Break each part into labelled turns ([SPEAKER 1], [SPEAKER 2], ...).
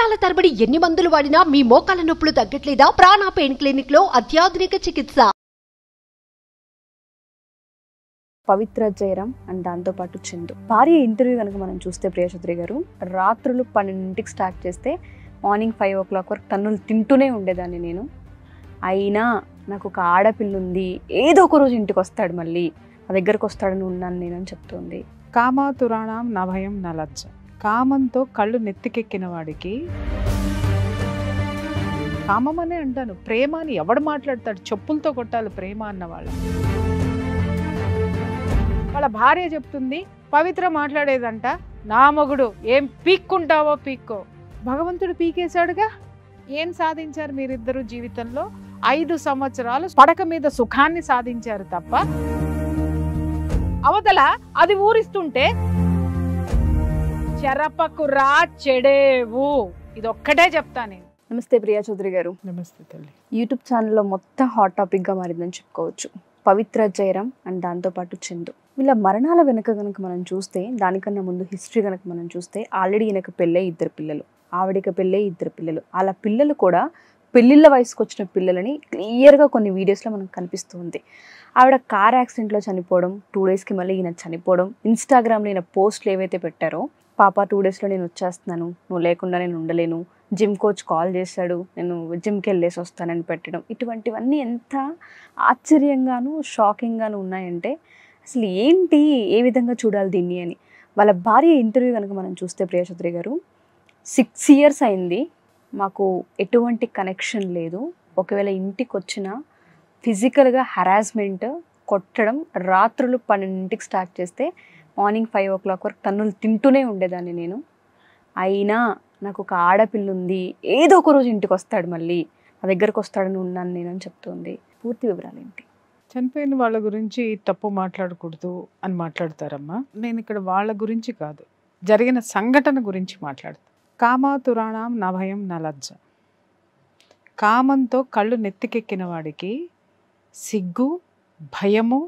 [SPEAKER 1] సంవత్సరాల తరబడి ఎన్ని మందులు వాడినా మీ మోకాల నొప్పులు తగ్గట్లేదా? ప్రాణ పెయిన్ క్లినిక్లో అత్యాధునిక చికిత్స.
[SPEAKER 2] పవిత్ర జయరాం అండ్ దాంతోపాటు చందు. భార్య ఇంటర్వ్యూ కనుక మనం చూస్తే ప్రియచౌదరి గారు రాత్రులు పన్నెండింటికి స్టార్ట్ చేస్తే మార్నింగ్ ఫైవ్ ఓ క్లాక్ వరకు తన్నులు తింటూనే ఉండేదాన్ని నేను. అయినా నాకు ఒక ఆడపిల్ల ఉంది ఏదో ఒక రోజు ఇంటికి వస్తాడు మళ్ళీ. నా దగ్గరకు వస్తాడని ఉన్నాను నేనని చెప్తుంది.
[SPEAKER 3] కామాతురాణం నభయం నలచ్చ కామంతో కళ్ళు నెత్తికెక్కిన వాడికి కామం అనే అంటాను. ప్రేమ అని ఎవడు మాట్లాడతాడు? చెప్పులతో కొట్టాలి ప్రేమ అన్న వాళ్ళు. వాళ్ళ భార్య చెప్తుంది పవిత్ర మాట్లాడేదంట నా మొగుడు ఏం పీక్కుంటావో పీక్కో. భగవంతుడు పీకేశాడుగా? ఏం సాధించారు మీరిద్దరు జీవితంలో? ఐదు సంవత్సరాలు పడక మీద సుఖాన్ని సాధించారు తప్ప. అవతల అది ఊరిస్తుంటే చెరపకు రా చెడేవు. ఇది ఒక్కటే చెప్తా నేను.
[SPEAKER 2] నమస్తే ప్రియా చౌదరి గారు.
[SPEAKER 3] నమస్తే తల్లి.
[SPEAKER 2] యూట్యూబ్ ఛానల్లో మొత్తం హాట్ టాపిక్గా మారిందని చెప్పుకోవచ్చు. పవిత్ర జయరాం అండ్ దాంతోపాటు చందు. వీళ్ళ మరణాల వెనుక కనుక మనం చూస్తే దానికన్నా ముందు హిస్టరీ కనుక మనం చూస్తే ఆల్రెడీ ఈయనకు పెళ్ళే ఇద్దరు పిల్లలు. ఆవిడకి పెళ్ళే ఇద్దరు పిల్లలు. వాళ్ళ పిల్లలు కూడా పెళ్ళిళ్ళ వయసుకు వచ్చిన పిల్లలని క్లియర్గా కొన్ని వీడియోస్లో మనకు కనిపిస్తుంది ఆవిడ కార్ యాక్సిడెంట్లో చనిపోవడం టూ డేస్కి మళ్ళీ ఈయన చనిపోవడం ఇన్స్టాగ్రామ్లో ఈయన పోస్టులు ఏవైతే పెట్టారో పాప టూ డేస్లో నేను వచ్చేస్తున్నాను. నువ్వు లేకుండా నేను ఉండలేను. జిమ్ కోచ్ కాల్ చేశాడు. నేను జిమ్కి వెళ్ళేసి వస్తానని పెట్టడం. ఇటువంటివన్నీ ఎంత ఆశ్చర్యంగాను షాకింగ్గాను ఉన్నాయంటే అసలు ఏంటి? ఏ విధంగా చూడాలి దీన్ని అని. వాళ్ళ భార్య ఇంటర్వ్యూ కనుక మనం చూస్తే ప్రియచౌదరి గారు సిక్స్ ఇయర్స్ అయింది. మాకు ఎటువంటి కనెక్షన్ లేదు. ఒకవేళ ఇంటికి వచ్చిన ఫిజికల్గా హరాస్మెంట్ కొట్టడం రాత్రులు పన్నెండింటికి స్టార్ట్ చేస్తే మార్నింగ్ ఫైవ్ ఓ క్లాక్ వరకు తన్నులు తింటూనే ఉండేదాన్ని నేను. అయినా నాకు ఒక ఆడపిల్ల ఉంది ఏదో ఒక రోజు ఇంటికి వస్తాడు మళ్ళీ నా దగ్గరకు వస్తాడని ఉన్నాను నేను అని చెప్తుంది. పూర్తి వివరాలు ఏంటి
[SPEAKER 3] చనిపోయిన వాళ్ళ గురించి తప్పు మాట్లాడకూడదు అని మాట్లాడతారమ్మా. నేను ఇక్కడ వాళ్ళ గురించి కాదు జరిగిన సంఘటన గురించి మాట్లాడతా. కామాతురాణం నభయం నలజ్జ. కామంతో కళ్ళు నెత్తికెక్కిన వాడికి సిగ్గు భయము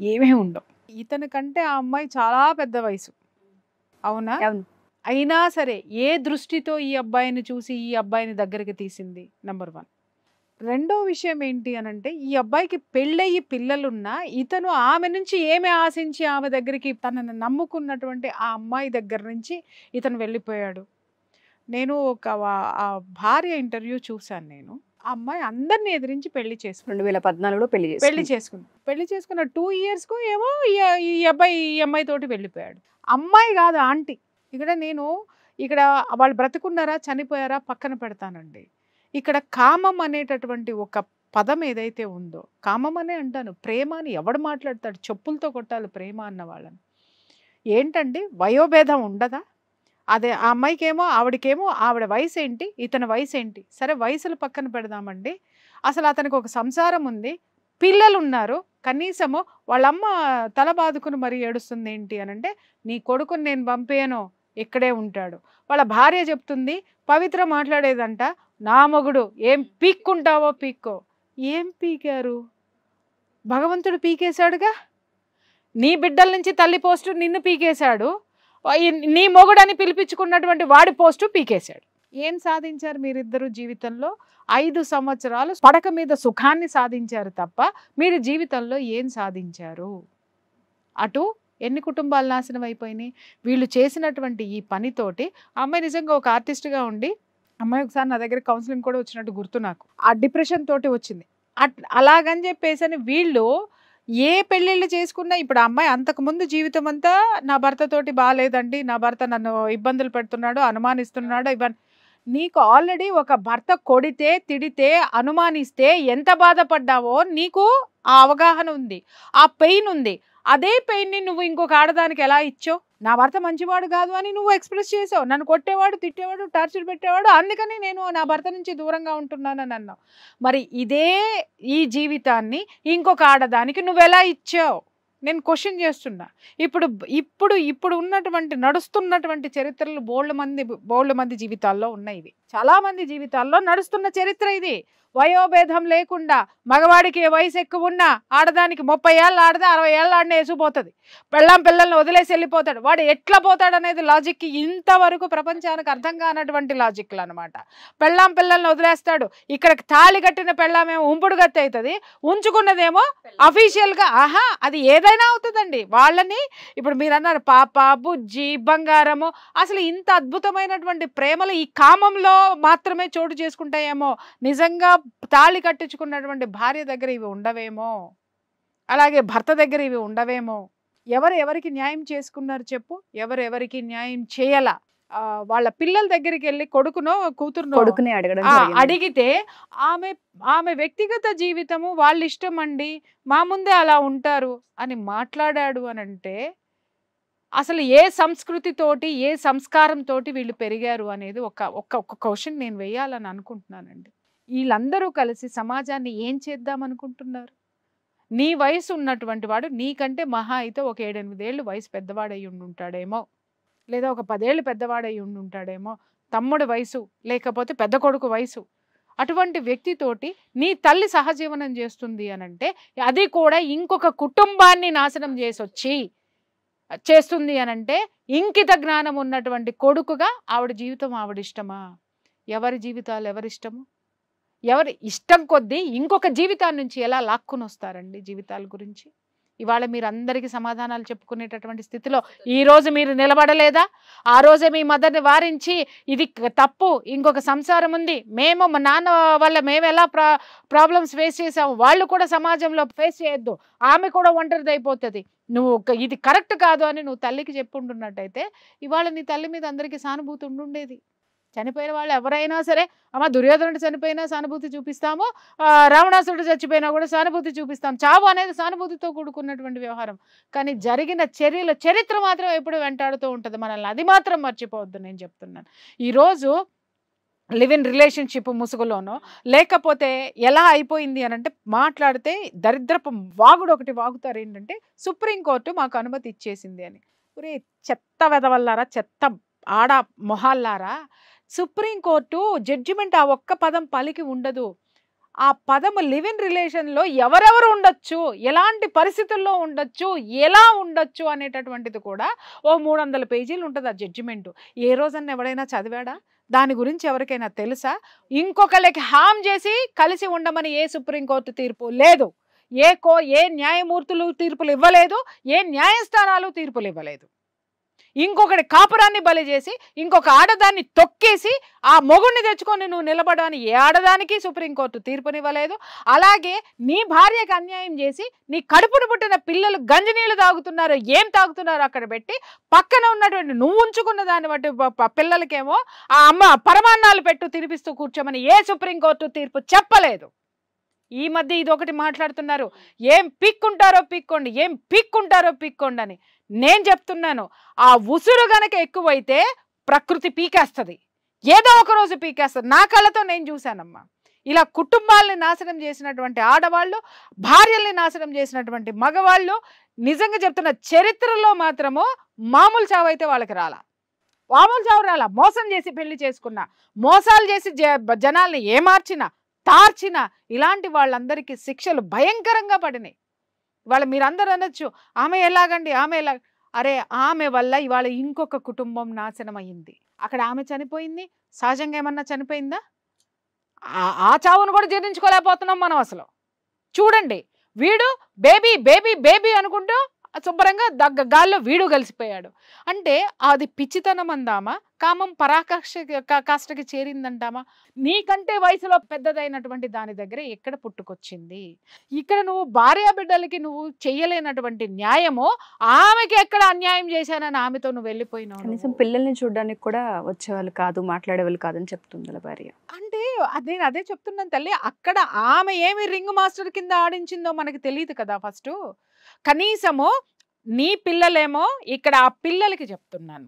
[SPEAKER 3] ఏమీ ఉండవు. ఇతని కంటే ఆ అమ్మాయి చాలా పెద్ద వయసు. అవునా?
[SPEAKER 2] అవును.
[SPEAKER 3] అయినా సరే ఏ దృష్టితో ఈ అబ్బాయిని చూసి ఈ అబ్బాయిని దగ్గరికి తీసింది? నెంబర్ వన్ రెండో విషయం ఏంటి అనంటే ఈ అబ్బాయికి పెళ్ళయి పిల్లలున్నా ఇతను ఆమె నుంచి ఏమి ఆశించి ఆమె దగ్గరికి తనని నమ్ముకున్నటువంటి ఆ అమ్మాయి దగ్గర నుంచి ఇతను వెళ్ళిపోయాడు. నేను ఒక భార్య ఇంటర్వ్యూ చూశాను నేను. ఆ అమ్మాయి అందరిని ఎదిరించి పెళ్ళి చేసుకుంది.
[SPEAKER 2] రెండు వేల పద్నాలుగులో పెళ్ళి
[SPEAKER 3] పెళ్ళి చేసుకుంది. పెళ్ళి చేసుకున్న టూ ఇయర్స్కు ఏమో ఈ ఈ అబ్బాయి ఈ అమ్మాయి తోటి వెళ్ళిపోయాడు. అమ్మాయి కాదు ఆంటీ. ఇక్కడ నేను ఇక్కడ వాళ్ళు బ్రతుకున్నారా చనిపోయారా పక్కన పెడతానండి. ఇక్కడ కామం అనేటటువంటి ఒక పదం ఏదైతే ఉందో కామం అనే అంటాను ప్రేమ అని ఎవడు మాట్లాడతాడు చెప్పులతో కొట్టాలి ప్రేమ అన్న వాళ్ళని. ఏంటండి? వయోభేదం ఉండదా? అదే ఆ అమ్మాయికేమో ఆవిడకేమో ఆవిడ వయసు ఏంటి ఇతని వయసు ఏంటి సరే వయసులు పక్కన పెడదామండి. అసలు అతనికి ఒక సంసారం ఉంది పిల్లలు ఉన్నారు కనీసము వాళ్ళమ్మ తల బాదుకుని మరి ఏడుస్తుంది ఏంటి అని అంటే నీ కొడుకుని నేను పంపేను ఇక్కడే ఉంటాడు. వాళ్ళ భార్య చెప్తుంది పవిత్ర మాట్లాడేదంట నా మొగుడు ఏం పీక్కుంటావో పీక్కో. ఏం పీకారు? భగవంతుడు పీకేశాడుగా? నీ బిడ్డల నుంచి తల్లి పోస్టు నిన్ను పీకేశాడు. నీ మొగుడని పిలిపించుకున్నటువంటి వాడి పోస్టు పీకేశాడు. ఏం సాధించారు మీరిద్దరు జీవితంలో? ఐదు సంవత్సరాలు పడక మీద సుఖాన్ని సాధించారు తప్ప మీరు జీవితంలో ఏం సాధించారు? అటు ఎన్ని కుటుంబాలు నాశనం అయిపోయినాయి? వీళ్ళు చేసినటువంటి ఈ పనితోటి అమ్మాయి నిజంగా ఒక ఆర్టిస్ట్గా ఉండి అమ్మాయి ఒకసారి నా దగ్గర కౌన్సిలింగ్ కూడా వచ్చినట్టు గుర్తు నాకు. ఆ డిప్రెషన్ తోటి వచ్చింది. అట్ అలాగని చెప్పేసి అని వీళ్ళు ఏ పెళ్ళిళ్ళు చేసుకున్నా ఇప్పుడు ఆ అమ్మాయి అంతకుముందు జీవితం అంతా నా భర్తతోటి బాగాలేదండి నా భర్త నన్ను ఇబ్బందులు పెడుతున్నాడు అనుమానిస్తున్నాడు. ఇవన్నీ నీకు ఆల్రెడీ ఒక భర్త కొడితే తిడితే అనుమానిస్తే ఎంత బాధపడ్డావో నీకు ఆ అవగాహన ఉంది. ఆ పెయిన్ ఉంది. అదే పెయిన్ని నువ్వు ఇంకొక ఆడదానికి ఎలా ఇచ్చావు? నా భర్త మంచివాడు కాదు అని నువ్వు ఎక్స్ప్రెస్ చేసావు. నన్ను కొట్టేవాడు తిట్టేవాడు టార్చర్ పెట్టేవాడు. అందుకని నేను నా భర్త నుంచి దూరంగా ఉంటున్నానని అన్నావు. మరి ఇదే ఈ జీవితాన్ని ఇంకొక ఆడదానికి నువ్వు ఎలా ఇచ్చావు? నేను క్వశ్చన్ చేస్తున్నా. ఇప్పుడు ఇప్పుడు ఇప్పుడు ఉన్నటువంటి నడుస్తున్నటువంటి చరిత్రలు బోళ్ళ మంది బోళ్ళ మంది జీవితాల్లో ఉన్నాయి ఇవి. చాలామంది జీవితాల్లో నడుస్తున్న చరిత్ర ఇది. వయోభేదం లేకుండా మగవాడికి ఏ వయసు ఎక్కువ ఉన్నా ఆడదానికి ముప్పై ఏళ్ళు ఆడితే అరవై ఏళ్ళు ఆడిన వేసిపోతుంది పెళ్ళాం పిల్లల్ని వదిలేసి వెళ్ళిపోతాడు. వాడు ఎట్లా పోతాడు అనేది లాజిక్కి ఇంతవరకు ప్రపంచానికి అర్థం కానటువంటి లాజిక్లు అనమాట పెళ్ళాం పిల్లల్ని వదిలేస్తాడు. ఇక్కడ తాళి కట్టిన పెళ్ళామేమో ఉంపుడు గత్తి అవుతుంది ఉంచుకున్నదేమో అఫీషియల్గా ఆహా అది ఏదైనా అవుతుందండి. వాళ్ళని ఇప్పుడు మీరు అన్నారు పాప బుజ్జి బంగారము. అసలు ఇంత అద్భుతమైనటువంటి ప్రేమలు ఈ కామంలో మాత్రమే చోటు చేసుకుంటాయేమో. నిజంగా తాళి కట్టించుకున్నటువంటి భార్య దగ్గర ఇవి ఉండవేమో? అలాగే భర్త దగ్గర ఇవి ఉండవేమో? ఎవరు ఎవరికి న్యాయం చేసుకున్నారు చెప్పు? ఎవరు ఎవరికి న్యాయం చేయాల? వాళ్ళ పిల్లల దగ్గరికి వెళ్ళి కొడుకునో కూతురునో
[SPEAKER 2] కొడుకునే అడగడం.
[SPEAKER 3] అడిగితే ఆమె ఆమె వ్యక్తిగత జీవితము వాళ్ళ ఇష్టం అండి మా ముందే అలా ఉంటారు అని మాట్లాడాడు అని అంటే అసలు ఏ సంస్కృతితోటి ఏ సంస్కారంతోటి వీళ్ళు పెరిగారు అనేది ఒక ఒక ఒక క్వశ్చన్ నేను వేయాలని అనుకుంటున్నానండి. వీళ్ళందరూ కలిసి సమాజాన్ని ఏం చేద్దాం అనుకుంటున్నారు నీ వయసు ఉన్నటువంటి వాడు నీకంటే మహా అయితే ఒక ఏడెనిమిదేళ్ళు వయసు పెద్దవాడై ఉండుంటాడేమో లేదా ఒక పదేళ్ళు పెద్దవాడై ఉండుంటాడేమో ఉంటాడేమో తమ్ముడి వయసు లేకపోతే పెద్ద కొడుకు వయసు అటువంటి వ్యక్తితోటి నీ తల్లి సహజీవనం చేస్తుంది అని అంటే అది కూడా ఇంకొక కుటుంబాన్ని నాశనం చేసొచ్చి చేస్తుంది అని అంటే ఇంకిత జ్ఞానం ఉన్నటువంటి కొడుకుగా ఆవిడ జీవితం ఆవిడ ఇష్టమా ఎవరి జీవితాలు ఎవరిష్టము? ఎవరి ఇష్టం కొద్దీ ఇంకొక జీవితాన్ని నుంచి ఎలా లాక్కుని వస్తారండి జీవితాల గురించి? ఇవాళ మీరు అందరికీ సమాధానాలు చెప్పుకునేటటువంటి స్థితిలో ఈ రోజు మీరు నిలబడలేదా? ఆ రోజే మీ మదర్ని వారించి ఇది తప్పు ఇంకొక సంసారం ఉంది మేము మా నాన్న వల్ల మేము ఎలా ప్రా ప్రాబ్లమ్స్ ఫేస్ చేసాము వాళ్ళు కూడా సమాజంలో ఫేస్ చేయొద్దు ఆమె కూడా ఒంటరిది అయిపోతుంది నువ్వు ఇది కరెక్ట్ కాదు అని నువ్వు తల్లికి చెప్పుంటున్నట్టయితే ఇవాళ నీ తల్లి మీద అందరికీ సానుభూతి ఉండుండేది. చనిపోయిన వాళ్ళు ఎవరైనా సరే అమ్మ దుర్యోధనుడు చనిపోయినా సానుభూతి చూపిస్తాము రావణాసుడు రావణాసురుడు చచ్చిపోయినా కూడా సానుభూతి చూపిస్తాం. చావు అనేది సానుభూతితో కూడుకున్నటువంటి వ్యవహారం. కానీ జరిగిన చర్యల చరిత్ర మాత్రం ఎప్పుడు వెంటాడుతూ ఉంటుంది. మనల్ని అది మాత్రం మర్చిపోవద్దు నేను చెప్తున్నాను. ఈరోజు లివ్ ఇన్ రిలేషన్షిప్ ముసుగులోనో లేకపోతే ఎలా అయిపోయింది అని అంటే మాట్లాడితే దరిద్రపు వాగుడు ఒకటి వాగుతారు ఏంటంటే సుప్రీంకోర్టు మాకు అనుమతి ఇచ్చేసింది అని. ఒరే చెత్త వెదవల్లారా చెత్త ఆడ మొహాల్లారా? సుప్రీంకోర్టు జడ్జిమెంట్ ఆ ఒక్క పదం పలికి ఉండదు. ఆ పదము లివ్ ఇన్ రిలేషన్లో ఎవరెవరు ఉండొచ్చు? ఎలాంటి పరిస్థితుల్లో ఉండొచ్చు? ఎలా ఉండొచ్చు? అనేటటువంటిది కూడా ఓ మూడు వందల పేజీలు ఉంటుంది ఆ జడ్జిమెంట్. ఏ రోజన్నా ఎవడైనా చదివాడా? దాని గురించి ఎవరికైనా తెలుసా? ఇంకొకళ్ళకి హామ్ చేసి కలిసి ఉండమని ఏ సుప్రీంకోర్టు తీర్పు లేదు. ఏ కో ఏ న్యాయమూర్తులు తీర్పులు ఇవ్వలేదు. ఏ న్యాయస్థానాలు తీర్పులు ఇవ్వలేదు. ఇంకొకటి కాపురాన్ని బలి చేసి ఇంకొక ఆడదాన్ని తొక్కేసి ఆ మొగుడిని తెచ్చుకొని నువ్వు నిలబడని ఏ ఆడదానికి సుప్రీంకోర్టు తీర్పునివ్వలేదు. అలాగే నీ భార్యకు అన్యాయం చేసి నీ కడుపును పుట్టిన పిల్లలు గంజినీళ్ళు తాగుతున్నారో ఏం తాగుతున్నారో అక్కడ పెట్టి పక్కన ఉన్నటువంటి నువ్వు ఉంచుకున్న దాన్ని బట్టి పిల్లలకేమో ఆ అమ్మ పరమాన్నాలు పెట్టు తినిపిస్తూ కూర్చోమని ఏ సుప్రీంకోర్టు తీర్పు చెప్పలేదు. ఈ మధ్య ఇది ఒకటి మాట్లాడుతున్నారు. ఏం పిక్కుంటారో పిక్కోండి ఏం పిక్కుంటారో పిక్కోండి అని. నేను చెప్తున్నాను ఆ ఉసురు గనక ఎక్కువైతే ప్రకృతి పీకేస్తుంది. ఏదో ఒక రోజు పీకేస్తుంది. నా కళ్ళతో నేను చూశానమ్మా. ఇలా కుటుంబాలని నాశనం చేసినటువంటి ఆడవాళ్ళు భార్యల్ని నాశనం చేసినటువంటి మగవాళ్ళు నిజంగా చెప్తున్న చరిత్రలో మాత్రము మామూలు చావు అయితే వాళ్ళకి రాలా. మామూలు చావు రాలా. మోసం చేసి పెళ్ళి చేసుకున్న మోసాలు చేసి జ- జనాల్ని ఏమార్చిన తార్చిన ఇలాంటి వాళ్ళందరికీ శిక్షలు భయంకరంగా పడినాయి. వాళ్ళు మీరందరూ అనొచ్చు ఆమె ఎలాగండి ఆమె ఎలా అరే ఆమె వల్ల ఇవాళ ఇంకొక కుటుంబం నాశనం అయింది అక్కడ ఆమె చనిపోయింది. సహజంగా ఏమన్నా చనిపోయిందా? ఆ- ఆ చావును కూడా జీర్ణించుకోలేకపోతున్నాం మనం అసలు. చూడండి వీడు బేబీ బేబీ బేబీ అనుకుంటూ శుభ్రంగా దగ్గ గాల్లో వీడు కలిసిపోయాడు. అంటే అది పిచ్చితనం అందామా? కామం పరాకాష్ట క- కాష్టకి చేరిందంటామా? నీకంటే వయసులో పెద్దదైనటువంటి దాని దగ్గర ఎక్కడ పుట్టుకొచ్చింది? ఇక్కడ నువ్వు భార్య బిడ్డలకి నువ్వు చెయ్యలేనటువంటి న్యాయము ఆమెకి ఎక్కడ అన్యాయం చేశానని ఆమెతో నువ్వు వెళ్ళిపోయినావు
[SPEAKER 2] కనీసం. పిల్లల్ని చూడడానికి కూడా వచ్చేవాళ్ళు కాదు మాట్లాడేవాళ్ళు కాదని చెప్తుంది భార్య.
[SPEAKER 3] అంటే నేను అదే చెప్తున్నాను తల్లి అక్కడ ఆమె ఏమి రింగ్ మాస్టర్ కింద ఆడించిందో మనకి తెలియదు కదా ఫస్ట్. కనీసము నీ పిల్లలేమో ఇక్కడ ఆ పిల్లలకి చెప్తున్నాను.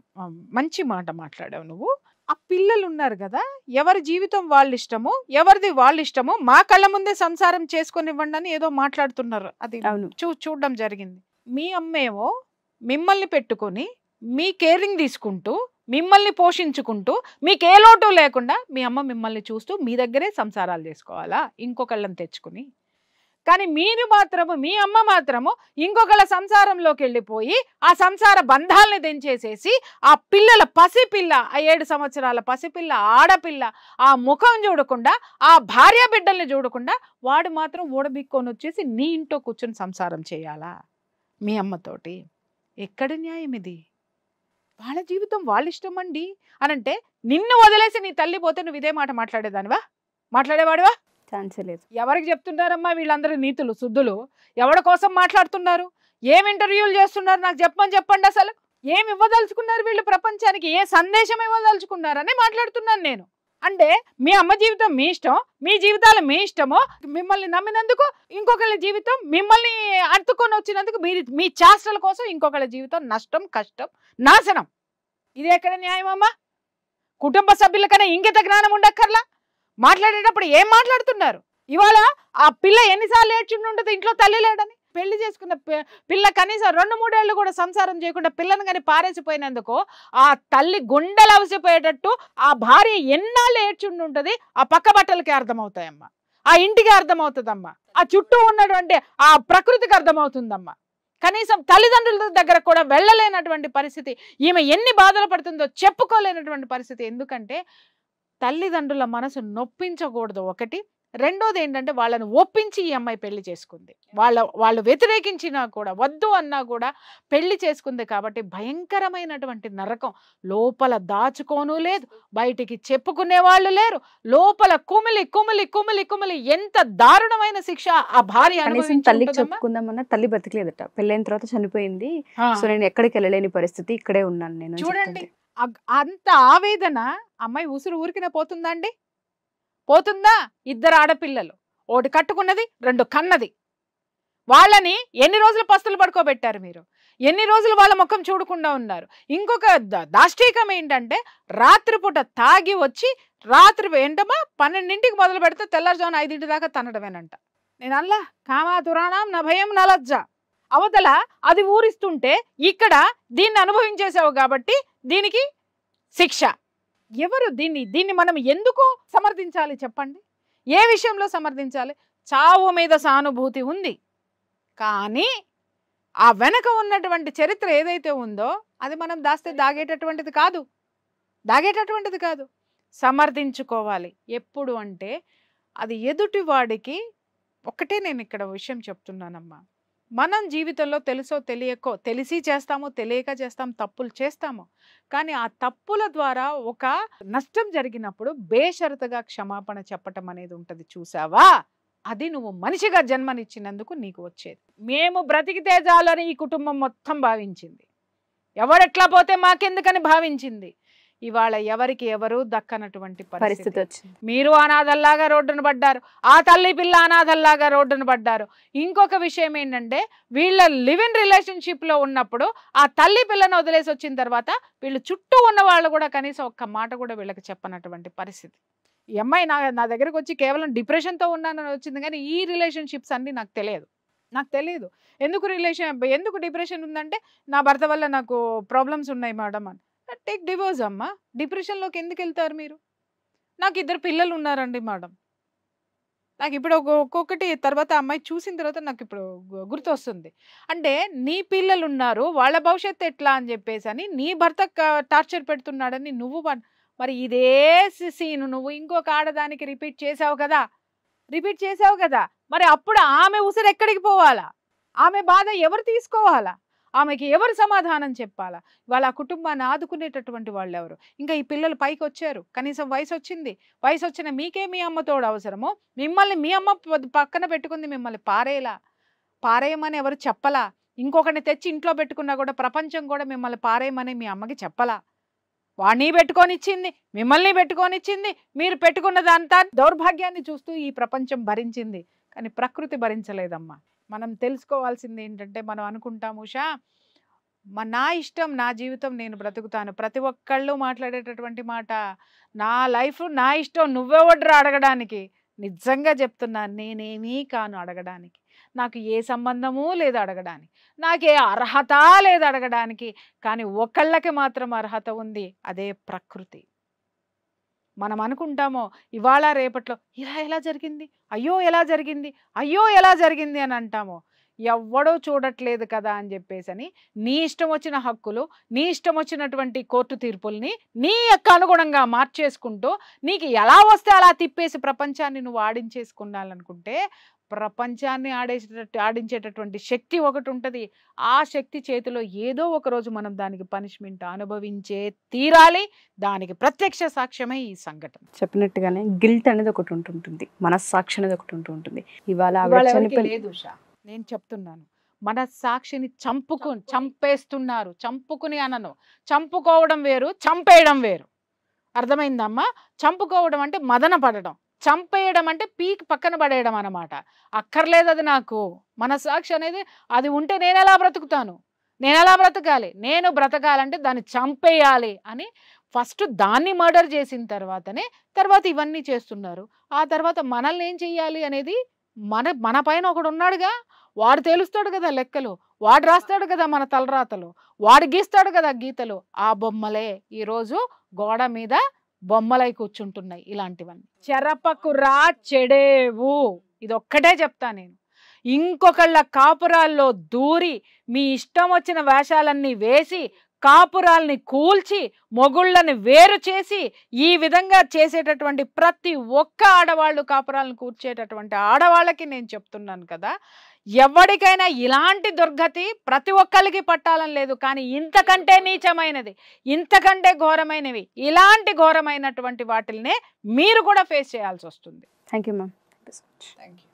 [SPEAKER 3] మంచి మాట మాట్లాడావు నువ్వు. ఆ పిల్లలు ఉన్నారు కదా ఎవరి జీవితం వాళ్ళ ఇష్టము ఎవరిది వాళ్ళ ఇష్టము మా కళ్ళ ముందే సంసారం చేసుకొని ఇవ్వండి అని ఏదో మాట్లాడుతున్నారు. అది చూ చూడడం జరిగింది. మీ అమ్మేమో మిమ్మల్ని పెట్టుకొని మీ కేరింగ్ తీసుకుంటూ మిమ్మల్ని పోషించుకుంటూ మీకు ఏ లోటు లేకుండా మీ అమ్మ మిమ్మల్ని చూస్తూ మీ దగ్గరే సంసారాలు చేసుకోవాలా? ఇంకొకళ్ళని తెచ్చుకుని? కానీ మీరు మాత్రము మీ అమ్మ మాత్రము ఇంకొకళ్ళ సంసారంలోకి వెళ్ళిపోయి ఆ సంసార బంధాలని తెంచేసేసి ఆ పిల్లల పసిపిల్ల ఆ ఏడు సంవత్సరాల పసిపిల్ల ఆడపిల్ల ఆ ముఖం చూడకుండా ఆ భార్య బిడ్డల్ని చూడకుండా వాడు మాత్రం ఊడబిక్కొని వచ్చేసి నీ ఇంట్లో కూర్చొని సంసారం చేయాలా? మీ అమ్మతోటి. ఎక్కడ న్యాయం ఇది? వాళ్ళ జీవితం వాళ్ళ ఇష్టం అండి అనంటే నిన్ను వదిలేసి నీ తల్లి పోతే నువ్వు ఇదే మాట మాట్లాడేదానివా? మాట్లాడేవాడివా?
[SPEAKER 2] ఛాన్సే లేదు.
[SPEAKER 3] ఎవరికి చెప్తున్నారమ్మా వీళ్ళందరూ నీతులు శుద్ధులు? ఎవరి కోసం మాట్లాడుతున్నారు? ఏం ఇంటర్వ్యూలు చేస్తున్నారు? నాకు చెప్పమని చెప్పండి అసలు. ఏమి ఇవ్వదలుచుకున్నారు వీళ్ళు ప్రపంచానికి? ఏ సందేశం ఇవ్వదలుచుకున్నారని మాట్లాడుతున్నాను నేను. అంటే మీ అమ్మ జీవితం మీ ఇష్టం మీ జీవితాలు మీ ఇష్టమో మిమ్మల్ని నమ్మినందుకు ఇంకొకళ్ళ జీవితం మిమ్మల్ని అర్థుకొని వచ్చినందుకు మీ మీ చేష్టల కోసం ఇంకొకళ్ళ జీవితం నష్టం కష్టం నాశనం. ఇది ఎక్కడ న్యాయం అమ్మా కుటుంబ సభ్యులకన్నా ఇంగిత జ్ఞానం ఉండక్కర్లా? మాట్లాడేటప్పుడు ఏం మాట్లాడుతున్నారు? ఇవాళ ఆ పిల్ల ఎన్నిసార్లు ఏడ్చుండి ఉంటుంది ఇంట్లో తల్లి లేడని? పెళ్ళి చేసుకున్న పిల్ల కనీసం రెండు మూడేళ్ళు కూడా సంసారం చేయకుండా పిల్లని కానీ పారేసిపోయినందుకు ఆ తల్లి గుండెలు అవసిపోయేటట్టు ఆ భార్య ఎన్నాళ్ళు ఏడ్చుండి ఉంటుంది? ఆ పక్క బట్టలకి అర్థమవుతాయమ్మా. ఆ ఇంటికి అర్థమవుతుందమ్మా. ఆ చుట్టూ ఉన్నటువంటి ఆ ప్రకృతికి అర్థమవుతుందమ్మా. కనీసం తల్లిదండ్రుల దగ్గర కూడా వెళ్ళలేనటువంటి పరిస్థితి. ఈమె ఎన్ని బాధలు పడుతుందో చెప్పుకోలేనటువంటి పరిస్థితి. ఎందుకంటే తల్లిదండ్రుల మనసు నొప్పించకూడదు ఒకటి. రెండోది ఏంటంటే వాళ్ళని ఒప్పించి ఈ అమ్మాయి పెళ్ళి చేసుకుంది. వాళ్ళ వాళ్ళు వ్యతిరేకించినా కూడా వద్దు అన్నా కూడా పెళ్ళి చేసుకుంది కాబట్టి భయంకరమైనటువంటి నరకం. లోపల దాచుకోను లేదు బయటికి చెప్పుకునే వాళ్ళు లేరు. లోపల కుమిలి కుమిలి కుమిలి కుమిలి ఎంత దారుణమైన శిక్ష ఆ భార్య
[SPEAKER 2] తల్లికి? చెప్పుకుందామన్నా తల్లి బతికలేదట. పెళ్ళైన తర్వాత చనిపోయింది. సో నేను ఎక్కడికి వెళ్ళలేని పరిస్థితి ఇక్కడే ఉన్నాను నేను
[SPEAKER 3] చూడండి. అంత ఆవేదన అమ్మాయి ఉసురు ఊరికిన పోతుందండి పోతుందా? ఇద్దరు ఆడపిల్లలు. ఒకటి కట్టుకున్నది రెండు కన్నది. వాళ్ళని ఎన్ని రోజులు పస్తులు పడుకోబెట్టారు మీరు? ఎన్ని రోజులు వాళ్ళ ముఖం చూడకుండా ఉన్నారు? ఇంకొక దాష్టీకం ఏంటంటే రాత్రిపూట తాగి వచ్చి రాత్రి ఏంటమ్మా పన్నెండింటికి మొదలు పెడితే తెల్లారుజామున ఐదింటి దాకా తనడమేనంట నేను అల్లా కామా దురాణం నా భయం నా అవతల అది ఊరిస్తుంటే ఇక్కడ దీన్ని అనుభవించేసావు కాబట్టి దీనికి శిక్ష. ఎవరు దీన్ని? దీన్ని మనం ఎందుకు సమర్థించాలి చెప్పండి? ఏ విషయంలో సమర్థించాలి? చావు మీద సానుభూతి ఉంది. కానీ ఆ వెనక ఉన్నటువంటి చరిత్ర ఏదైతే ఉందో అది మనం దాస్తే దాగేటటువంటిది కాదు. దాగేటటువంటిది కాదు. సమర్థించుకోవాలి. ఎప్పుడు అంటే అది ఎదుటి వాడికి ఒకటే నేను ఇక్కడ విషయం చెప్తున్నానమ్మా. మనం జీవితంలో తెలుసో తెలియకో తెలిసి చేస్తామో తెలియక చేస్తాం తప్పులు చేస్తాము కానీ ఆ తప్పుల ద్వారా ఒక నష్టం జరిగినప్పుడు బేషరతుగా క్షమాపణ చెప్పటం అనేది ఉంటుంది చూసావా? అది నువ్వు మనిషిగా జన్మనిచ్చినందుకు నీకు వచ్చేది. మేము బ్రతికితే చాలని ఈ కుటుంబం మొత్తం భావించింది. ఎవడెట్లా పోతే మాకెందుకని భావించింది? ఇవాళ ఎవరికి ఎవరు దక్కనటువంటి
[SPEAKER 2] పరిస్థితి. వచ్చింది
[SPEAKER 3] మీరు అనాథల్లాగా రోడ్డున పడ్డారు ఆ తల్లి పిల్ల అనాథల్లాగా రోడ్డున పడ్డారు. ఇంకొక విషయం ఏంటంటే వీళ్ళ లివ్ ఇన్ రిలేషన్షిప్లో ఉన్నప్పుడు ఆ తల్లి పిల్లను వదిలేసి వచ్చిన తర్వాత వీళ్ళు చుట్టూ ఉన్న వాళ్ళు కూడా కనీసం ఒక్క మాట కూడా వీళ్ళకి చెప్పనటువంటి పరిస్థితి. ఈ అమ్మాయి నా నా దగ్గరకు వచ్చి కేవలం డిప్రెషన్తో ఉన్నానని వచ్చింది కానీ ఈ రిలేషన్షిప్స్ అన్నీ నాకు తెలియదు. నాకు తెలియదు. ఎందుకు రిలేషన్ ఎందుకు డిప్రెషన్ ఉందంటే నా భర్త వల్ల నాకు ప్రాబ్లమ్స్ ఉన్నాయి మేడం అని. టేక్ డివోర్స్ అమ్మా. డిప్రెషన్లోకి ఎందుకు వెళ్తారు మీరు? నాకు ఇద్దరు పిల్లలు ఉన్నారండి మేడం. నాకు ఇప్పుడు ఒక్కొక్కటి తర్వాత అమ్మాయి చూసిన తర్వాత నాకు ఇప్పుడు గుర్తొస్తుంది. అంటే నీ పిల్లలు ఉన్నారు వాళ్ళ భవిష్యత్తు ఎట్లా అని చెప్పేసి అని నీ భర్త టార్చర్ పెడుతున్నాడని నువ్వు వన్- మరి ఇదే సీన్ నువ్వు ఇంకొక ఆడదానికి రిపీట్ చేసావు కదా. రిపీట్ చేసావు కదా. మరి అప్పుడు ఆమె ఉసిరు ఎక్కడికి పోవాలా? ఆమె బాధ ఎవరు తీసుకోవాలా? ఆమెకి ఎవరు సమాధానం చెప్పాలా? వాళ్ళ ఆ కుటుంబాన్ని ఆదుకునేటటువంటి వాళ్ళు ఎవరు ఇంకా ఈ పిల్లలు పైకి వచ్చారు కనీసం వయసు వచ్చింది వయసు వచ్చిన మీకే మీ అమ్మతోడు అవసరమో అవసరము? మిమ్మల్ని మీ అమ్మ పక్కన పెట్టుకుంది మిమ్మల్ని పారేలా? పారేయమని ఎవరు చెప్పలా? ఇంకొకరిని తెచ్చి ఇంట్లో పెట్టుకున్నా కూడా ప్రపంచం కూడా మిమ్మల్ని పారేయమని మీ అమ్మకి చెప్పలా? వాణ్ణి పెట్టుకొనిచ్చింది మిమ్మల్ని పెట్టుకొని ఇచ్చింది మీరు పెట్టుకున్నదంతా దౌర్భాగ్యాన్ని చూస్తూ ఈ ప్రపంచం భరించింది. కానీ ప్రకృతి భరించలేదమ్మా. మనం తెలుసుకోవాల్సింది ఏంటంటే మనం అనుకుంటాం ఉషా మా నా ఇష్టం నా జీవితం నేను బ్రతుకుతాను. ప్రతి ఒక్కళ్ళు మాట్లాడేటటువంటి మాట నా లైఫ్ నా ఇష్టం నువ్వెవడ్రా అడగడానికి? నిజంగా చెప్తున్నా నేనేమీ కాను అడగడానికి. నాకు ఏ సంబంధము లేదు అడగడానికి. నాకు ఏ అర్హత లేదు అడగడానికి. కానీ ఒకళ్ళకి మాత్రం అర్హత ఉంది అదే ప్రకృతి. మనం అనుకుంటామో ఇవాళ రేపట్లో ఇలా ఎలా జరిగింది? అయ్యో ఎలా జరిగింది? అయ్యో ఎలా జరిగింది అని అంటామో ఎవ్వడో చూడట్లేదు కదా అని చెప్పేసి అని నీ ఇష్టం వచ్చిన హక్కులు నీ ఇష్టం వచ్చినటువంటి కోర్టు తీర్పుల్ని నీ యొక్క అనుగుణంగా మార్చేసుకుంటూ నీకు ఎలా వస్తే అలా తిప్పేసి ప్రపంచాన్ని నువ్వు ఆడించేసుకున్నాలనుకుంటే ప్రపంచాన్ని ఆడేసేటట్టు ఆడించేటటువంటి శక్తి ఒకటి ఉంటుంది. ఆ శక్తి చేతిలో ఏదో ఒక రోజు మనం దానికి పనిష్మెంట్ అనుభవించే తీరాలి. దానికి ప్రత్యక్ష సాక్ష్యమే ఈ సంఘటన.
[SPEAKER 2] చెప్పినట్టుగానే గిల్ట్ అనేది ఒకటి ఉంటుంటుంది. మనస్సాక్షి అనేది ఒకటి ఉంటూ ఉంటుంది ఇవాళ
[SPEAKER 3] లేదు నేను చెప్తున్నాను. మన సాక్షిని చంపుకు చంపేస్తున్నారు. చంపుకుని అనను. చంపుకోవడం వేరు చంపేయడం వేరు. అర్థమైందమ్మా? చంపుకోవడం అంటే మదన పడడం. చంపేయడం అంటే పీక్ పక్కన పడేయడం అనమాట అక్కర్లేదు అది నాకు. మన సాక్షి అనేది అది ఉంటే నేను ఎలా బ్రతుకుతాను? నేను ఎలా బ్రతకాలి? నేను బ్రతకాలంటే దాన్ని చంపేయాలి అని ఫస్ట్ దాన్ని మర్డర్ చేసిన తర్వాతనే తర్వాత ఇవన్నీ చేస్తున్నారు. ఆ తర్వాత మనల్ని ఏం చెయ్యాలి అనేది మన మన పైన ఒకడు ఉన్నాడుగా. వాడు తేలుస్తాడు కదా లెక్కలు. వాడు రాస్తాడు కదా మన తలరాతలు. వాడు గీస్తాడు కదా గీతలు. ఆ బొమ్మలే ఈరోజు గోడ మీద బొమ్మలై కూర్చుంటున్నాయి ఇలాంటివన్నీ. చెరపకు రా చెడేవు. ఇది ఒక్కటే చెప్తా నేను. ఇంకొకళ్ళ కాపురాల్లో దూరి మీ ఇష్టం వచ్చిన వేషాలన్నీ వేసి కాపురాల్ని కూల్చి మొగుళ్ళని వేరు చేసి ఈ విధంగా చేసేటటువంటి ప్రతి ఒక్క ఆడవాళ్ళు కాపురాలను కూర్చేటటువంటి ఆడవాళ్ళకి నేను చెప్తున్నాను కదా. ఎవరికైనా ఇలాంటి దుర్గతి ప్రతి ఒక్కరికి పట్టాలని లేదు కానీ ఇంతకంటే నీచమైనది ఇంతకంటే ఘోరమైనవి ఇలాంటి ఘోరమైనటువంటి వాటిల్నే మీరు కూడా ఫేస్ చేయాల్సి వస్తుంది.
[SPEAKER 2] Thank you ma'am
[SPEAKER 3] thank you